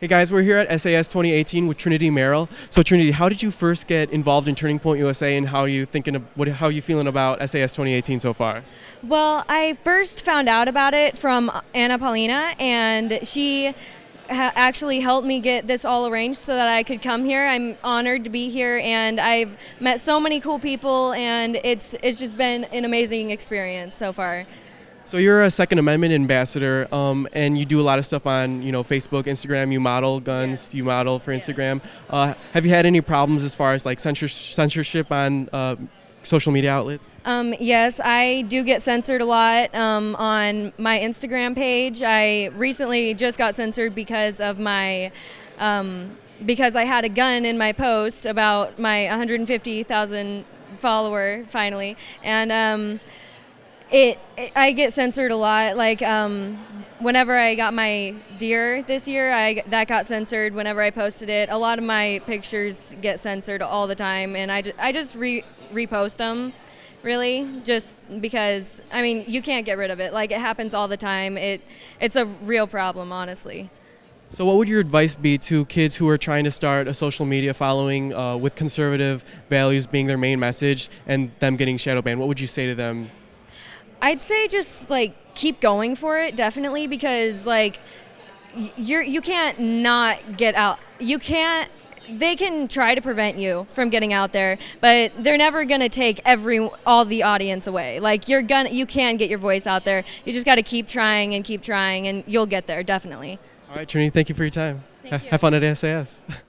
Hey guys, we're here at SAS 2018 with Trinity Merrill. So Trinity, how did you first get involved in Turning Point USA, and how are you thinking? Of, what, how are you feeling about SAS 2018 so far? Well, I first found out about it from uh, Anna Paulina, and she actually helped me get this all arranged so that I could come here. I'm honored to be here, and I've met so many cool people, and it's it's just been an amazing experience so far. So you're a Second Amendment ambassador, um, and you do a lot of stuff on you know Facebook, Instagram. You model guns, you model for Instagram. Uh, have you had any problems as far as like censorship on uh, social media outlets? Um, yes, I do get censored a lot um, on my Instagram page. I recently just got censored because of my. Um, because I had a gun in my post about my 150,000 follower finally, and um, it, it, I get censored a lot. Like um, whenever I got my deer this year, I that got censored. Whenever I posted it, a lot of my pictures get censored all the time, and I just, I just re, repost them. Really, just because I mean you can't get rid of it. Like it happens all the time. It it's a real problem, honestly. So, what would your advice be to kids who are trying to start a social media following uh, with conservative values being their main message and them getting shadow banned? What would you say to them I'd say just like keep going for it, definitely, because like you're you can't not get out. You can't. They can try to prevent you from getting out there, but they're never gonna take every all the audience away. Like you're gonna, you can get your voice out there. You just got to keep trying and keep trying, and you'll get there definitely. All right, Trinity. Thank you for your time. Thank you. Have fun at SAS.